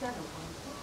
第二种方式。